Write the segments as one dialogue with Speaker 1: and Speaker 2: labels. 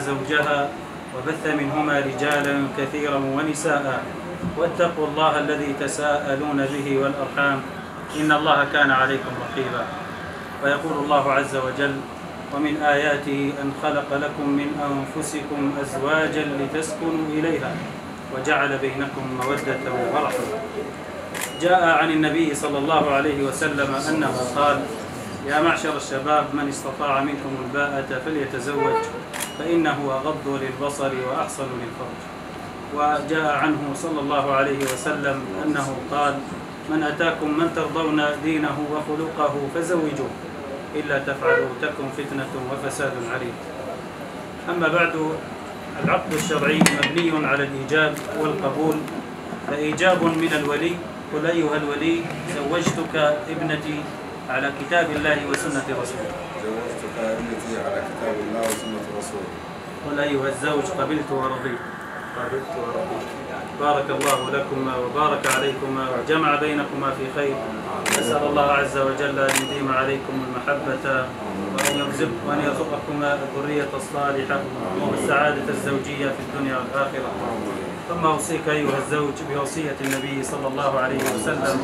Speaker 1: زوجها وبث منهما رجالا كثيرا ونساء واتقوا الله الذي تساءلون به والأرحام إن الله كان عليكم رقيبا. ويقول الله عز وجل ومن آياته أن خلق لكم من أنفسكم أزواجا لتسكنوا إليها وجعل بينكم مودة ورحمة. جاء عن النبي صلى الله عليه وسلم أنه قال يا معشر الشباب من استطاع منكم الباءة فليتزوج. فإنه أغض للبصر وأحصن للفرج. وجاء عنه صلى الله عليه وسلم أنه قال من أتاكم من ترضون دينه وخلقه فزوجوه. إلا تفعلوا تكن فتنة وفساد عريض أما بعد العقد الشرعي مبني على الإيجاب والقبول. فإيجاب من الولي قل أيها الولي زوجتك ابنتي على كتاب الله وسنة رسوله.
Speaker 2: زوجتك ابنتي على كتاب الله وسنة رسوله.
Speaker 1: قل أيها الزوج قبلت ورضيت. قبلت ورضيت. بارك الله لكما وبارك عليكما وجمع بينكما في خير. نسأل الله عز وجل أن يديم عليكم المحبة وأن يرزق وأن يرزقكما الذرية الصالحة والسعادة الزوجية في الدنيا والآخرة. ثم أوصيك أيها الزوج بوصية النبي صلى الله عليه وسلم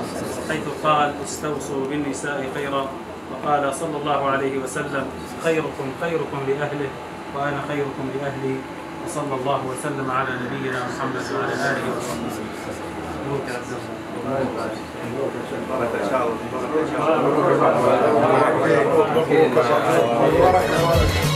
Speaker 1: حيث قال استوصوا بالنساء خيرا. وقال صلى الله عليه وسلم خيركم خيركم لأهله وأنا خيركم لأهلي. وصلى الله وسلم على نبينا محمد وعلى آله وصحبه. مبروك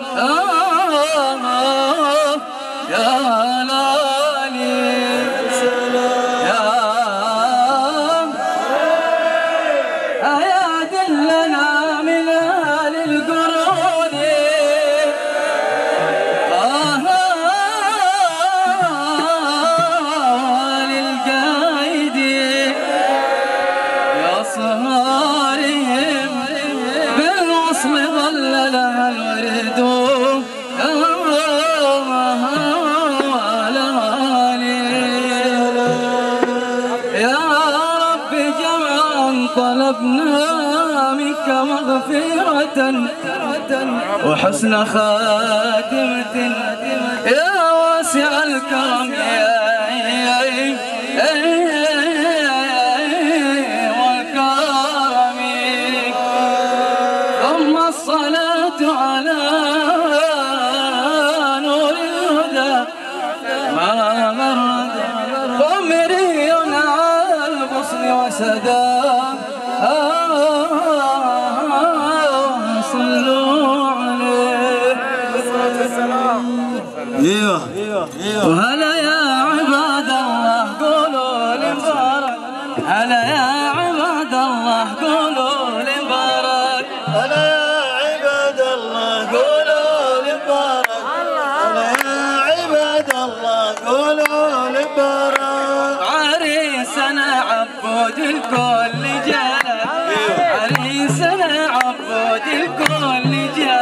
Speaker 3: وحسن خاتمة يا واسع الكرم يا عبود الكل جاء. عريسنا عبود الكل جاء.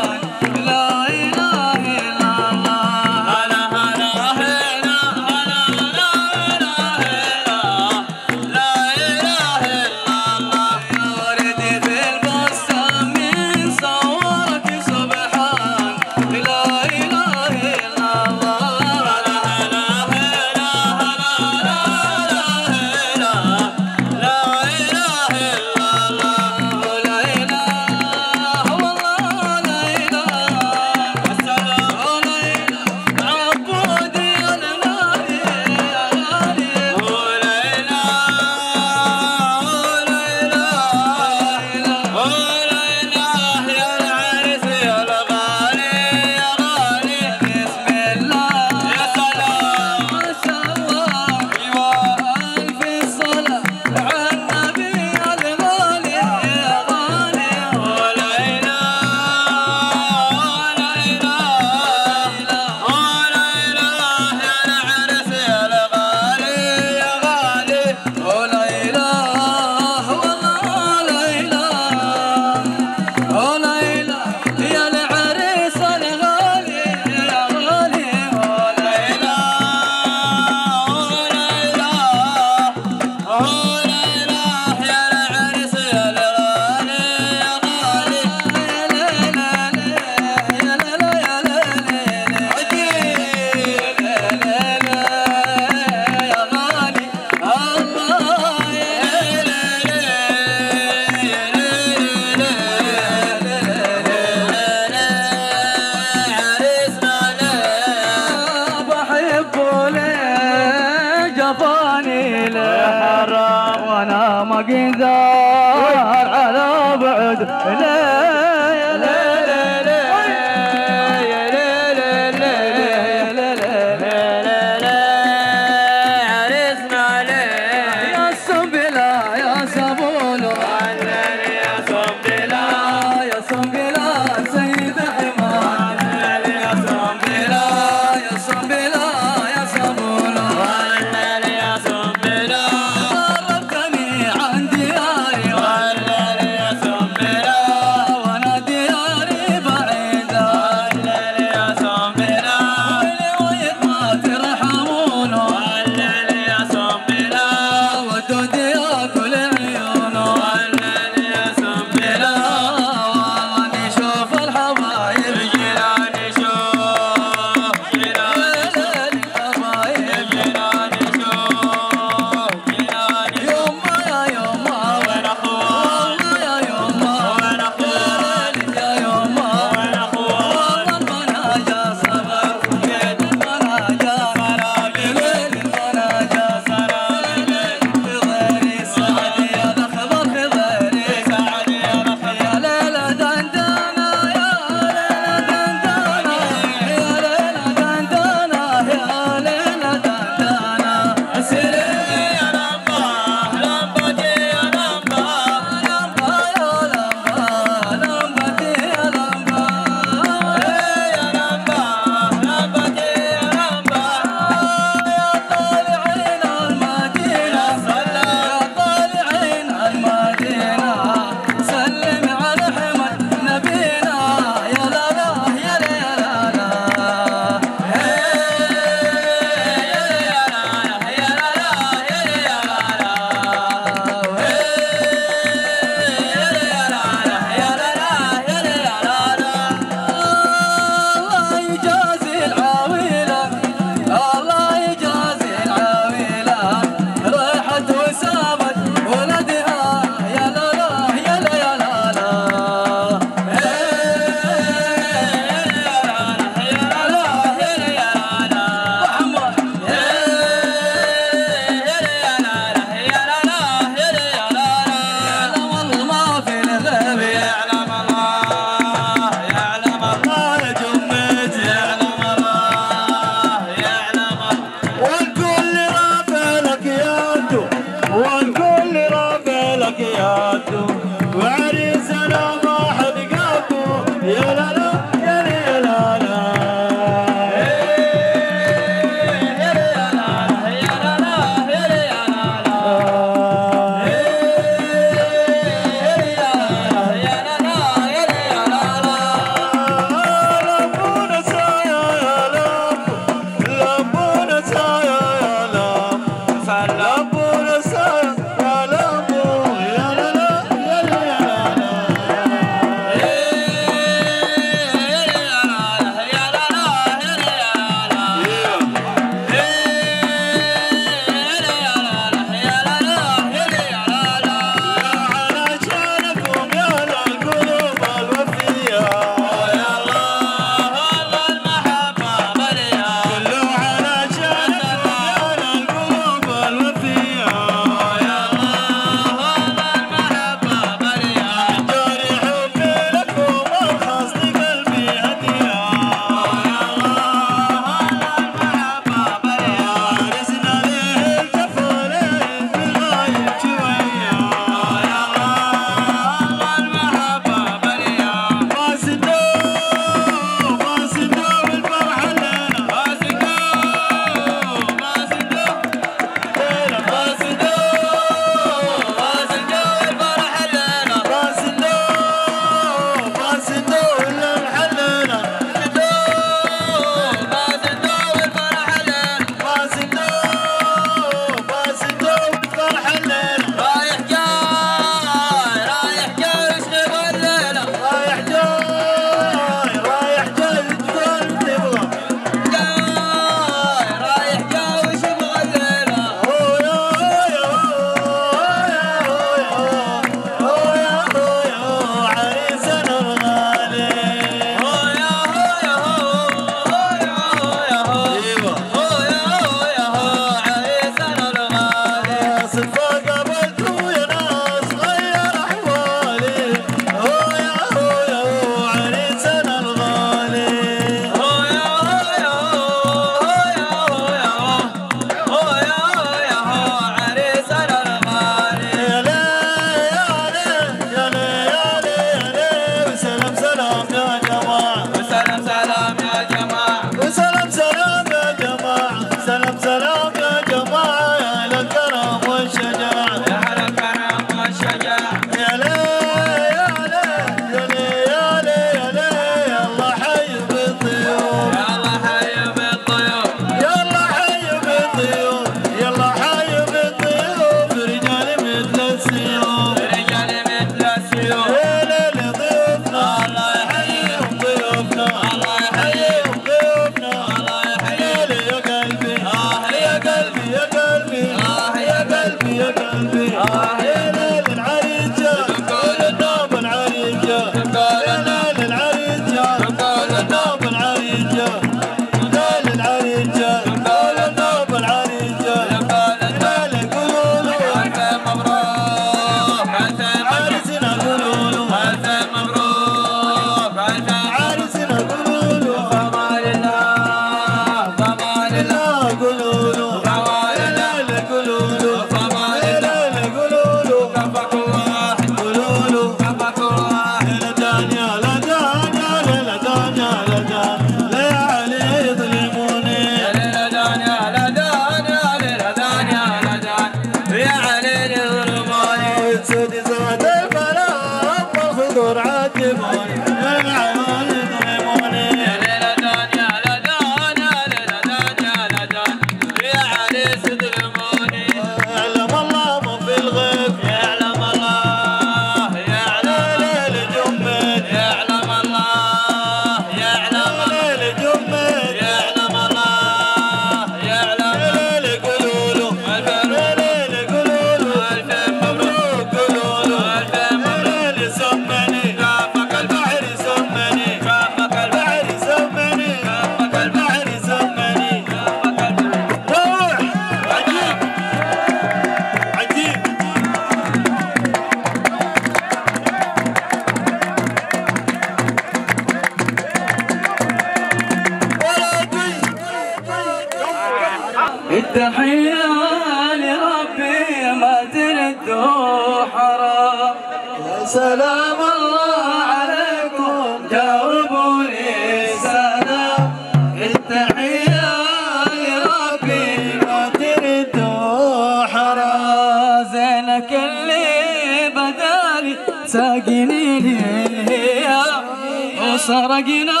Speaker 3: سرقنا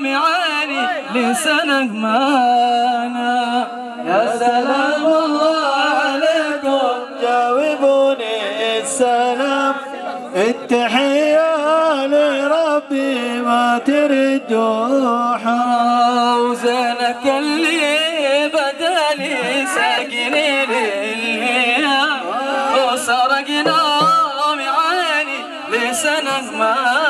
Speaker 3: معاني لسنك معانا
Speaker 4: يا سلام الله عليكم جاوبوني السلام. التحية لربي ما ترد حرام.
Speaker 3: وزنك اللي بدالي ساكنين الهيام وسرقنا معاني لسنك معانا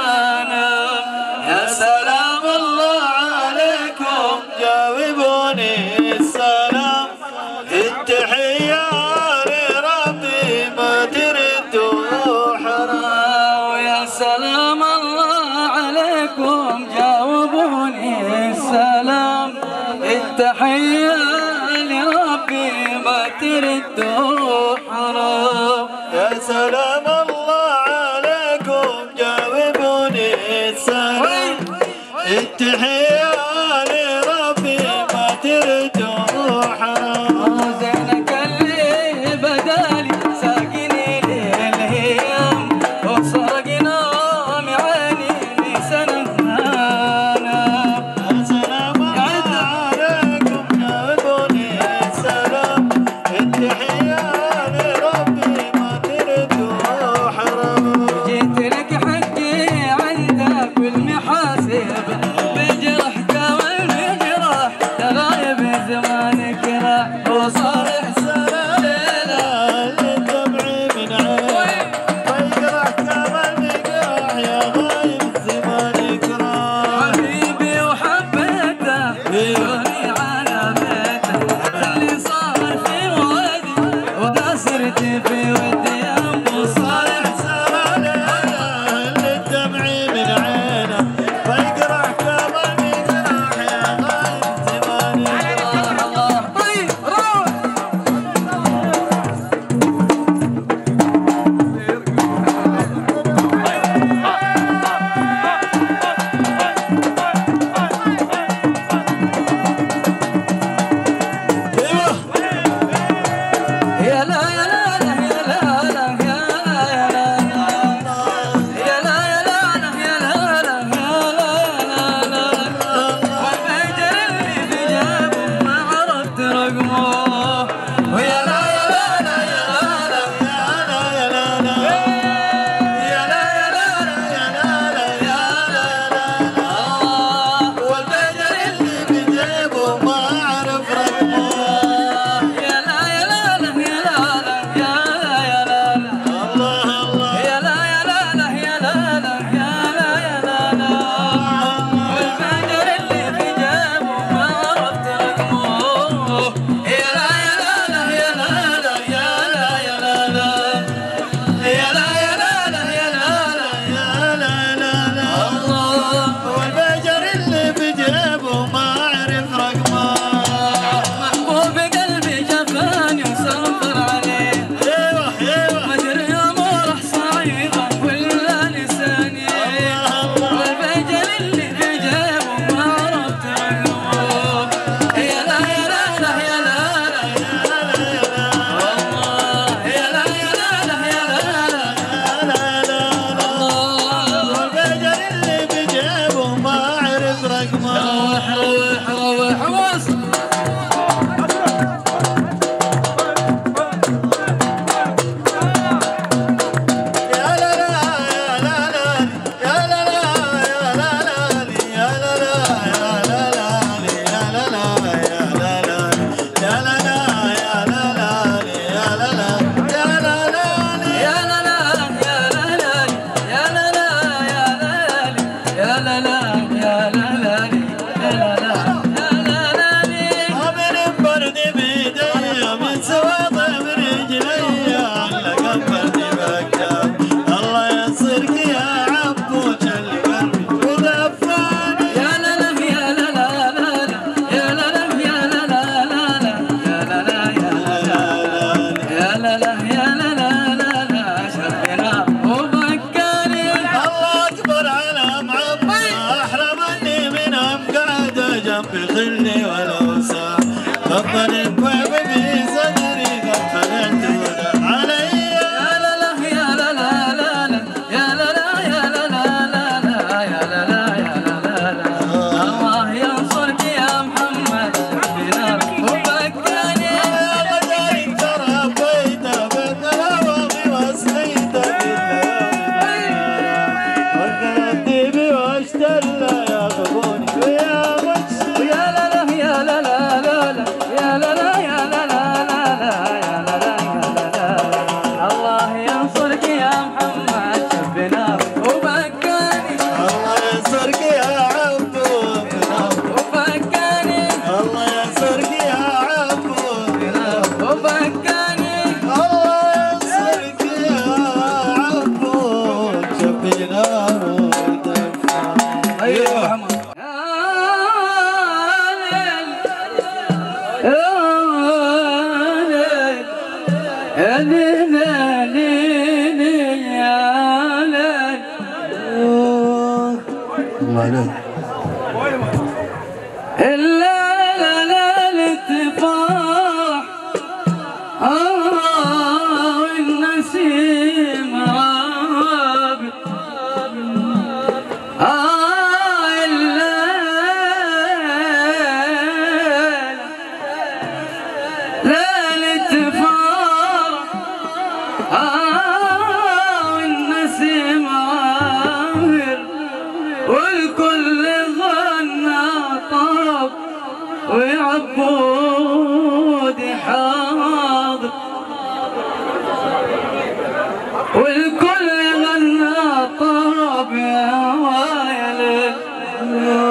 Speaker 3: آه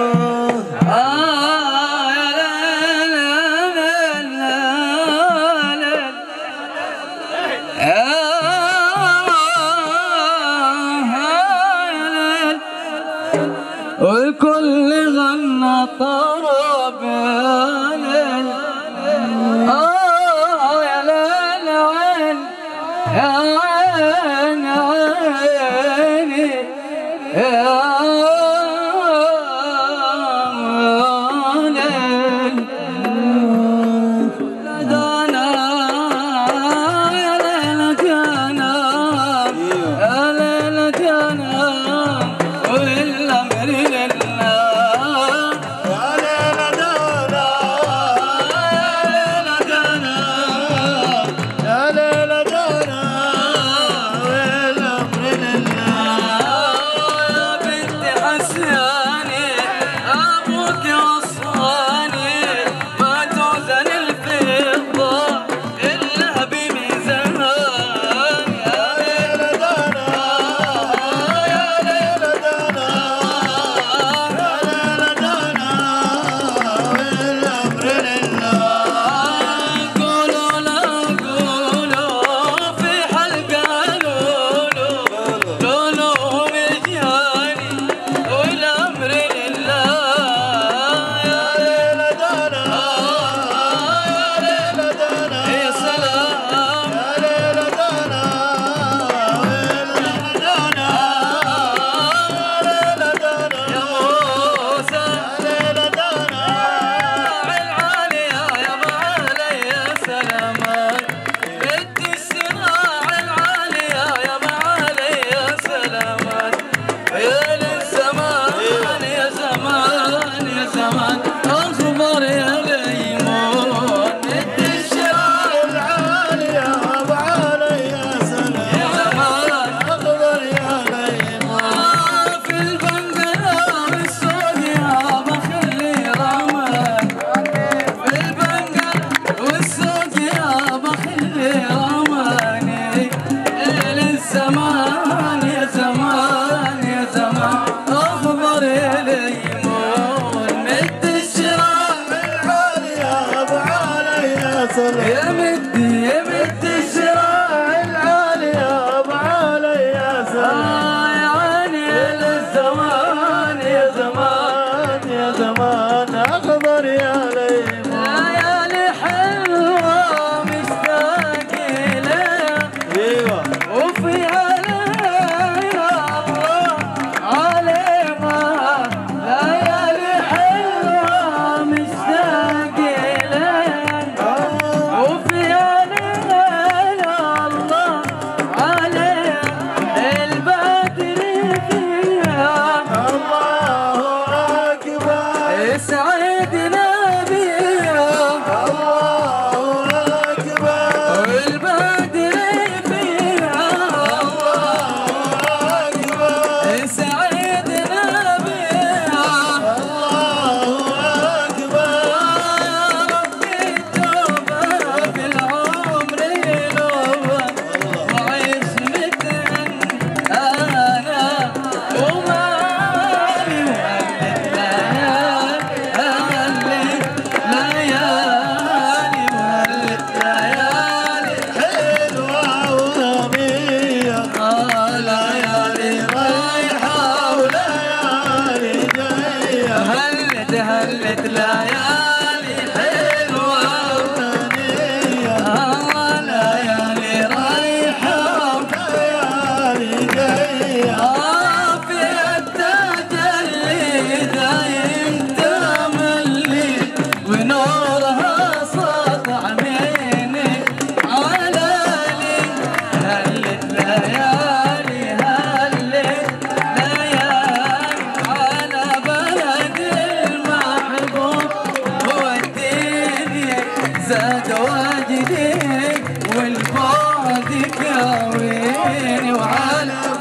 Speaker 3: Subhanallah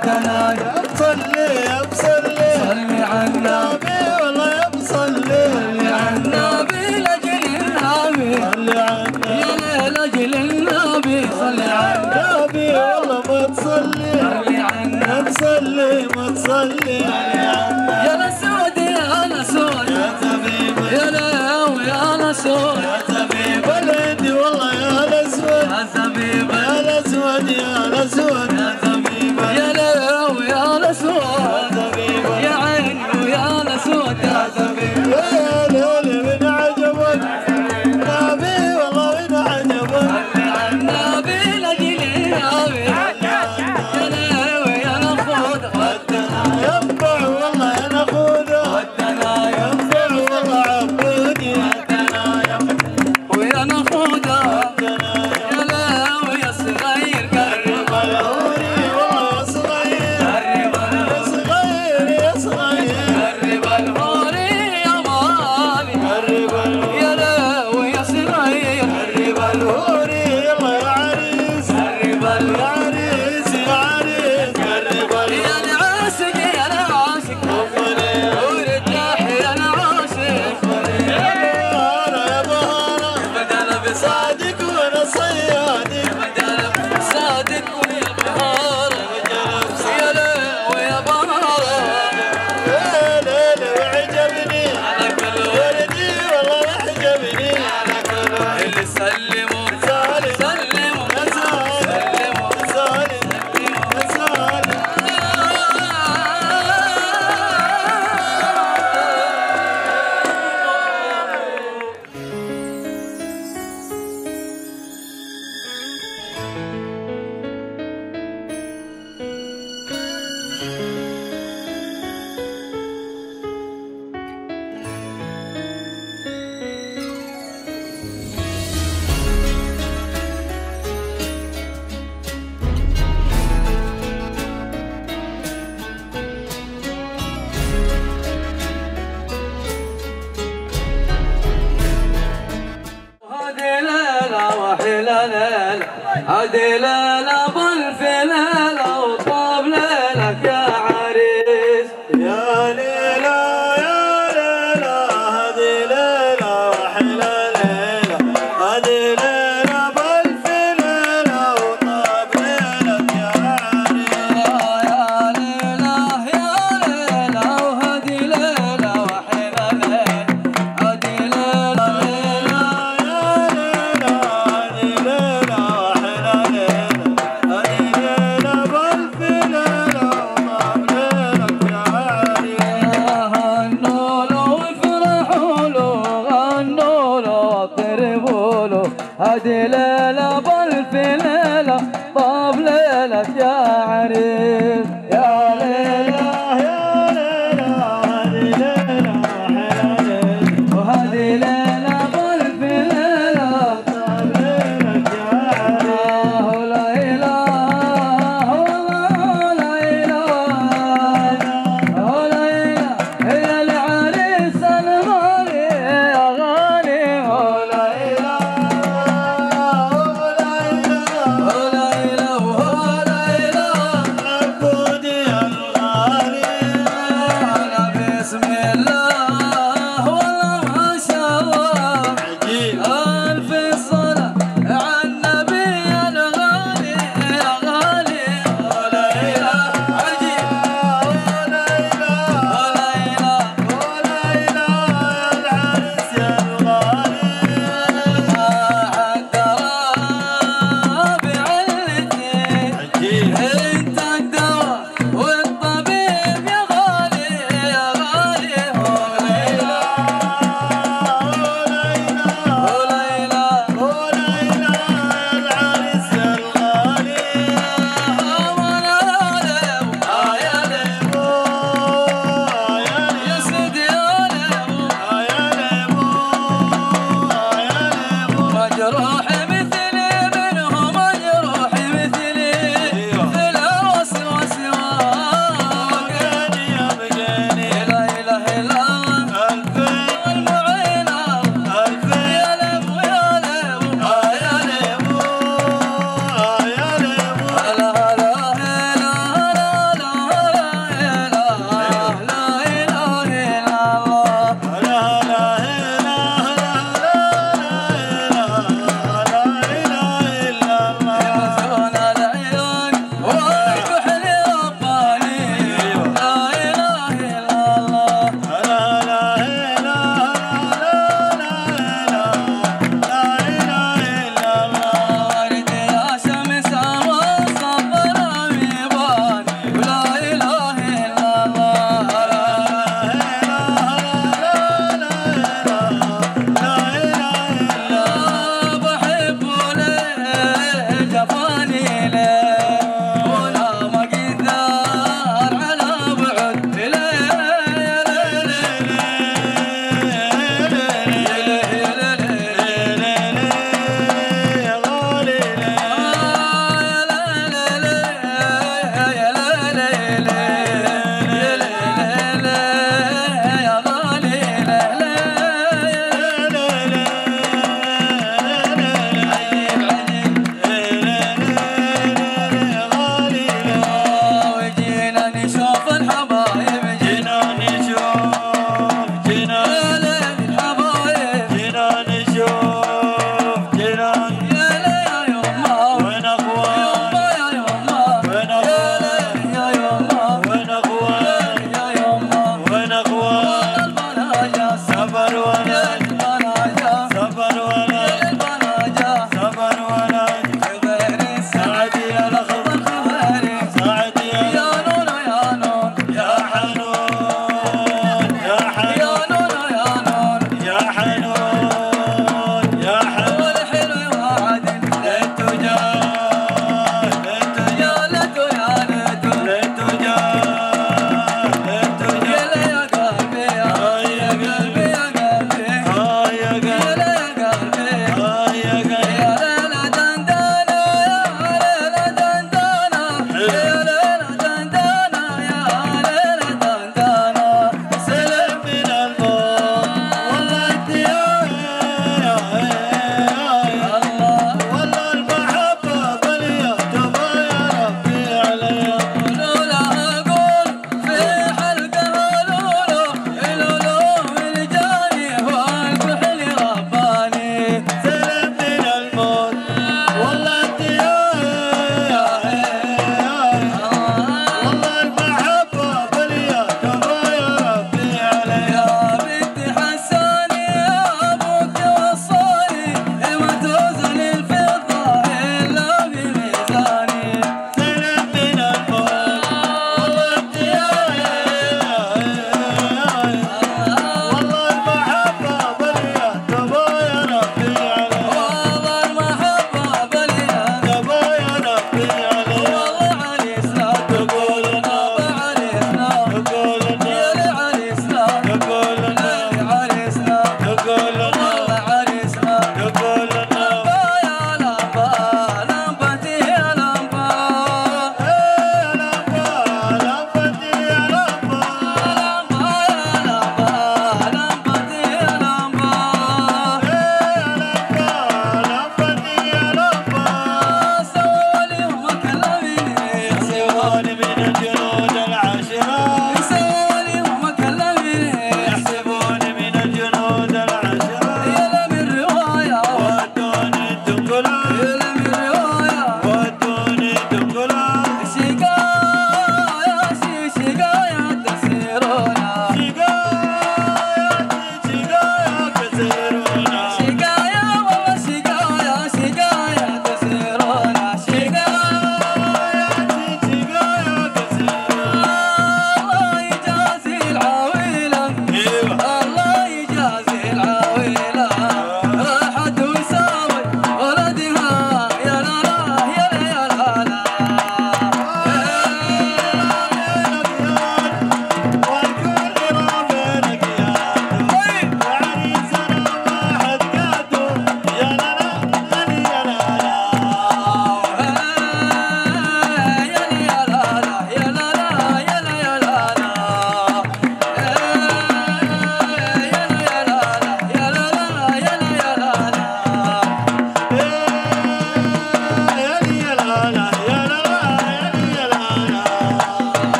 Speaker 4: から وحلة ليلة هذه ليلة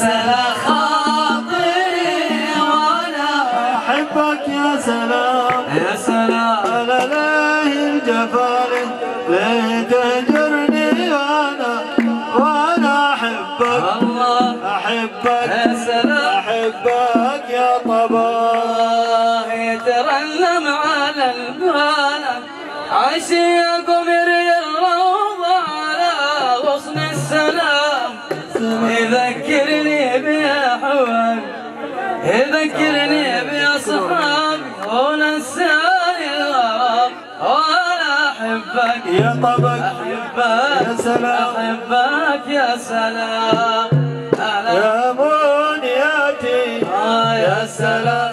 Speaker 3: سلام.
Speaker 4: سلام. أحبك يا سلام.
Speaker 3: يا
Speaker 4: منياتي
Speaker 3: آه، يا سلام.